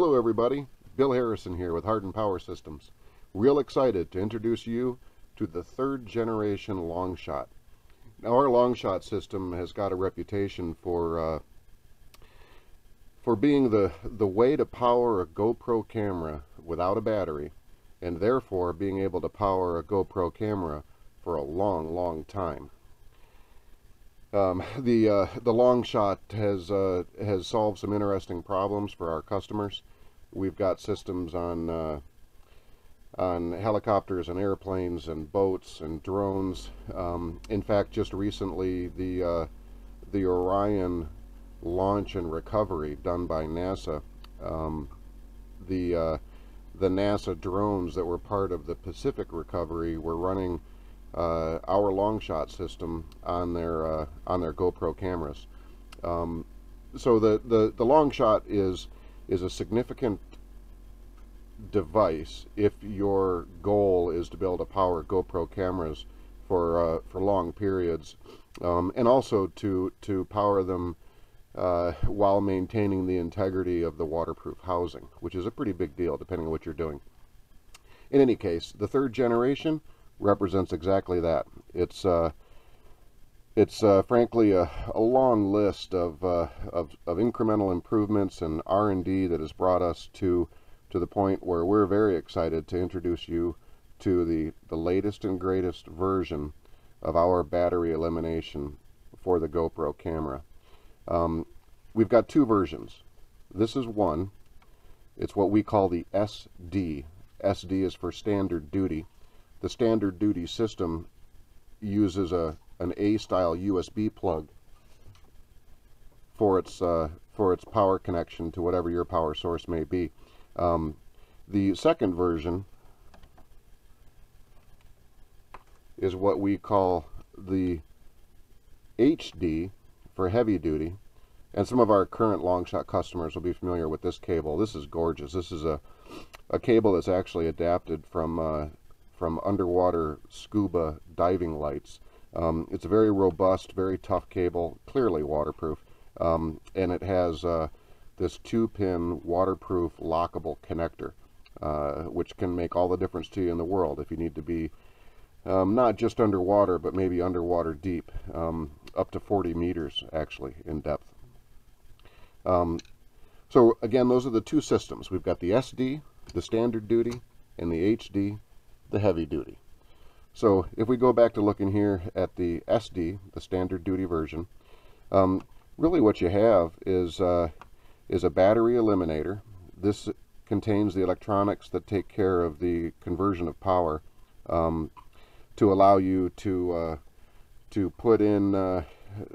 Hello everybody, Bill Harrison here with Hardened Power Systems. Real excited to introduce you to the third generation Longshot. Now our Longshot system has got a reputation for uh, for being the, the way to power a GoPro camera without a battery and therefore being able to power a GoPro camera for a long, long time. Um, the uh, the Longshot has uh, has solved some interesting problems for our customers. We've got systems on uh, on helicopters and airplanes and boats and drones. Um, in fact, just recently, the uh, the Orion launch and recovery done by NASA, um, the uh, the NASA drones that were part of the Pacific recovery were running uh, Longshot system on their uh, on their GoPro cameras. Um, so the the the Longshot is is a significant device if your goal is to be able to power GoPro cameras for uh, for long periods, um, and also to to power them uh, while maintaining the integrity of the waterproof housing, which is a pretty big deal depending on what you're doing. In any case, the third generation represents exactly that. It's uh, it's uh, frankly a, a, long list of, uh, of, of incremental improvements and R&D that has brought us to to the point where we're very excited to introduce you to the, the latest and greatest version of our battery elimination for the GoPro camera. Um, we've got two versions. This is one. It's what we call the SD. SD is for standard duty. The standard duty system uses a an A-style USB plug for its uh, for its power connection to whatever your power source may be. Um, the second version is what we call the HD for heavy duty. And some of our current Longshot customers will be familiar with this cable. This is gorgeous. This is a, a cable that's actually adapted from, uh, from underwater scuba diving lights. Um, it's a very robust, very tough cable, clearly waterproof. Um, and it has uh, this two-pin waterproof lockable connector, uh, which can make all the difference to you in the world if you need to be um, not just underwater, but maybe underwater deep, um, up to 40 meters actually in depth. Um, so again, those are the two systems. We've got the SD, the standard duty, and the HD, the heavy duty. So if we go back to looking here at the SD, the standard duty version, um, really what you have is uh, is a battery eliminator. This contains the electronics that take care of the conversion of power um, to allow you to uh, to put in uh,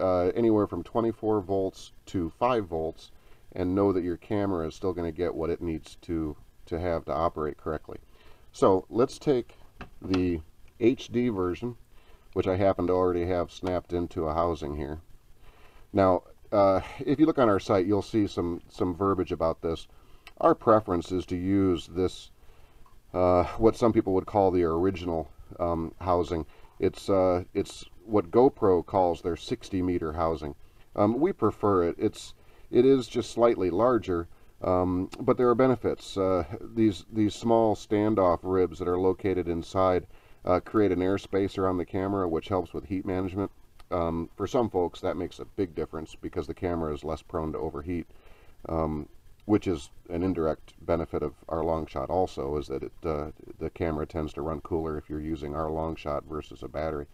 uh, anywhere from 24 volts to 5 volts and know that your camera is still going to get what it needs to to have to operate correctly. So let's take the HD version, which I happen to already have snapped into a housing here. Now, uh, if you look on our site, you'll see some, some verbiage about this. Our preference is to use this, uh, what some people would call the original um, housing. It's, uh, it's what GoPro calls their 60 meter housing. Um, we prefer it. It's, it is just slightly larger, um, but there are benefits. Uh, these, these small standoff ribs that are located inside uh, create an air airspace around the camera, which helps with heat management. Um, for some folks, that makes a big difference because the camera is less prone to overheat, um, which is an indirect benefit of our Longshot. also, is that it, uh, the camera tends to run cooler if you're using our Longshot versus a battery.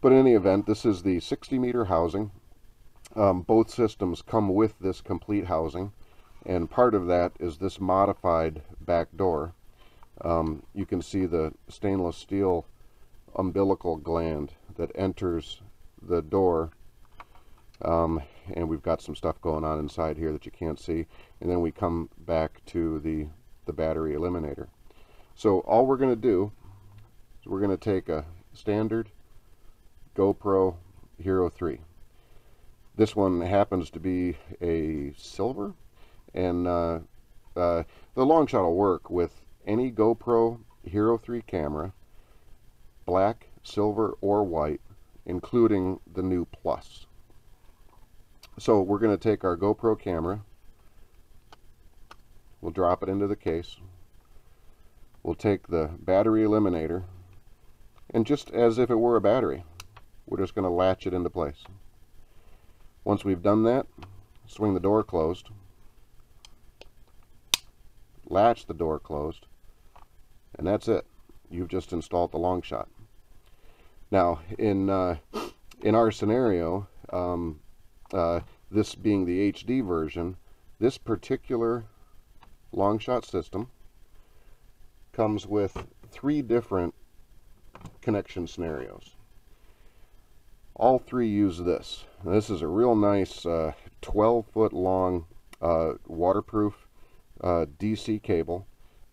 But in any event, this is the 60 meter housing. Um, both systems come with this complete housing, and part of that is this modified back door. Um, you can see the stainless steel umbilical gland that enters the door. Um, and we've got some stuff going on inside here that you can't see. And then we come back to the the battery eliminator. So all we're going to do is we're going to take a standard GoPro Hero 3 this one happens to be a silver and uh, uh, the Longshot will work with any GoPro Hero 3 camera black silver or white including the new Plus. So we're going to take our GoPro camera We'll drop it into the case. We'll take the battery eliminator and just as if it were a battery, we're just going to latch it into place. Once we've done that, swing the door closed, latch the door closed, and that's it. You've just installed the Longshot. Now, in uh, in our scenario, um, uh, this being the HD version, this particular Longshot system comes with three different connection scenarios. All three use this. This is a real nice uh, 12 foot long uh, waterproof uh, DC cable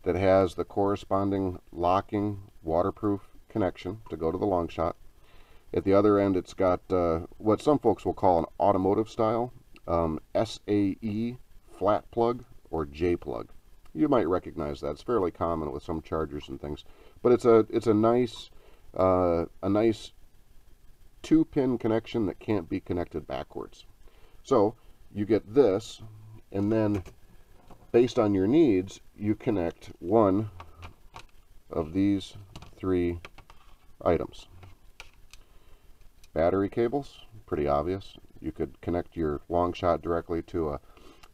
that has the corresponding locking waterproof connection to go to the Longshot. At the other end, it's got uh, what some folks will call an automotive style um, SAE flat plug or J plug. You might recognize that. It's fairly common with some chargers and things. But it's a it's a nice uh, a nice two pin connection that can't be connected backwards. So you get this, and then based on your needs, you connect one of these three items. Battery cables, pretty obvious. You could connect your Longshot directly to a,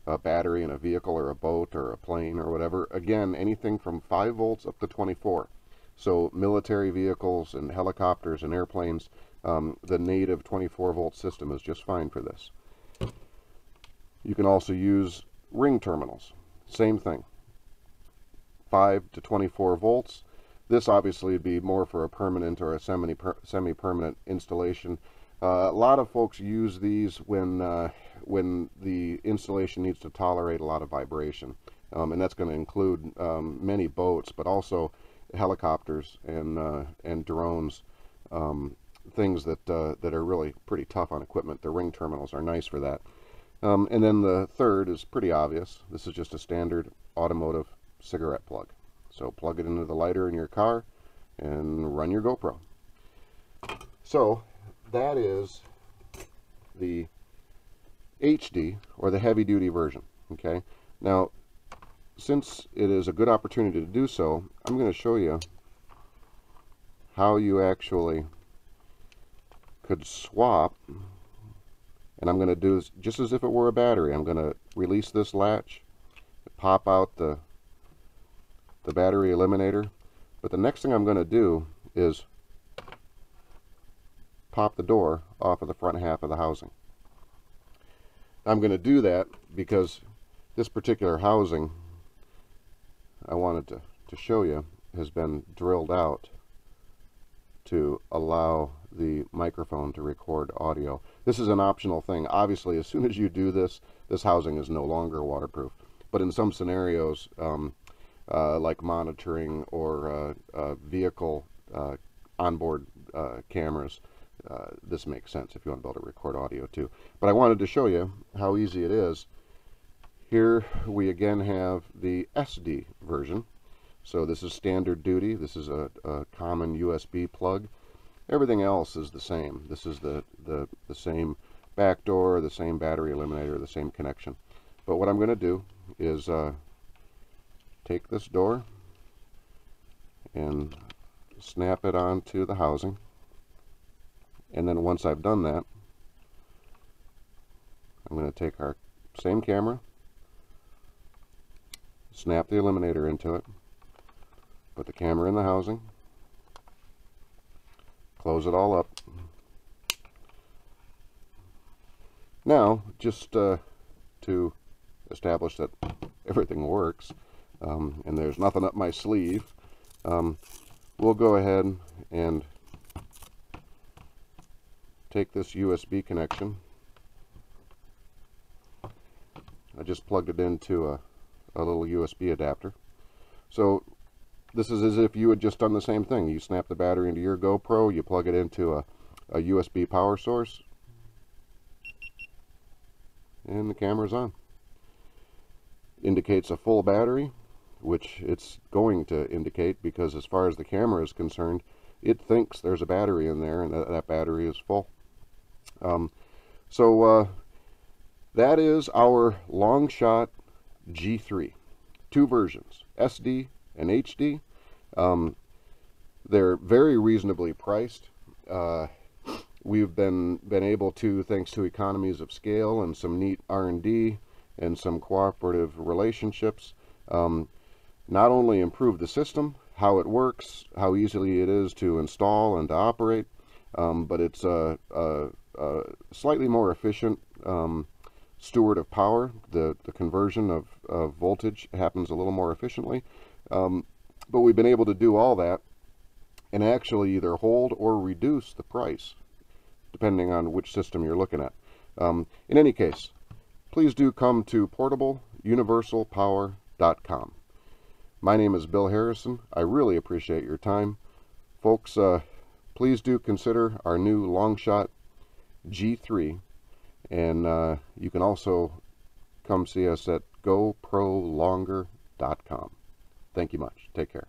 a battery in a vehicle or a boat or a plane or whatever. Again, anything from 5 volts up to 24. So military vehicles and helicopters and airplanes, um, the native 24 volt system is just fine for this. You can also use ring terminals. Same thing. 5 to 24 volts. This obviously would be more for a permanent or a semi-permanent installation. Uh, a lot of folks use these when uh, when the installation needs to tolerate a lot of vibration, um, and that's going to include um, many boats, but also helicopters and uh, and drones, um, things that uh, that are really pretty tough on equipment. The ring terminals are nice for that. Um, and then the third is pretty obvious. This is just a standard automotive cigarette plug. So plug it into the lighter in your car and run your GoPro. So that is the HD or the heavy duty version. Okay. Now, since it is a good opportunity to do so, I'm going to show you how you actually could swap and I'm going to do this just as if it were a battery. I'm going to release this latch, pop out the, the battery eliminator. But the next thing I'm going to do is pop the door off of the front half of the housing. I'm going to do that because this particular housing I wanted to, to show you has been drilled out to allow the microphone to record audio. This is an optional thing. Obviously, as soon as you do this, this housing is no longer waterproof. But in some scenarios, um, uh, like monitoring or uh, uh, vehicle uh, onboard uh, cameras, uh, this makes sense if you want to be able to record audio too. But I wanted to show you how easy it is. Here we again have the SD version. So this is standard duty. This is a, a common USB plug. Everything else is the same. This is the, the, the same back door, the same battery eliminator, the same connection. But what I'm going to do is uh, take this door and snap it onto the housing. And then once I've done that, I'm going to take our same camera, snap the eliminator into it, Put the camera in the housing. Close it all up. Now, just uh, to establish that everything works, um, and there's nothing up my sleeve, um, we'll go ahead and take this USB connection. I just plugged it into a, a little USB adapter. So this is as if you had just done the same thing. You snap the battery into your GoPro, you plug it into a, a USB power source, and the camera's on. Indicates a full battery, which it's going to indicate because as far as the camera is concerned, it thinks there's a battery in there and that, that battery is full. Um, so uh, that is our Longshot G3. two versions, SD and HD. Um, they're very reasonably priced. Uh, we've been been able to, thanks to economies of scale and some neat R&D and some cooperative relationships, um, not only improve the system, how it works, how easily it is to install and to operate, um, but it's a, a, a, slightly more efficient um, steward of power. The, the conversion of, of voltage happens a little more efficiently. Um, but we've been able to do all that and actually either hold or reduce the price, depending on which system you're looking at. Um, in any case, please do come to portableuniversalpower.com. My name is Bill Harrison. I really appreciate your time. Folks, uh, please do consider our new Longshot G3. And uh, you can also come see us at goprolonger.com. Thank you much. Take care.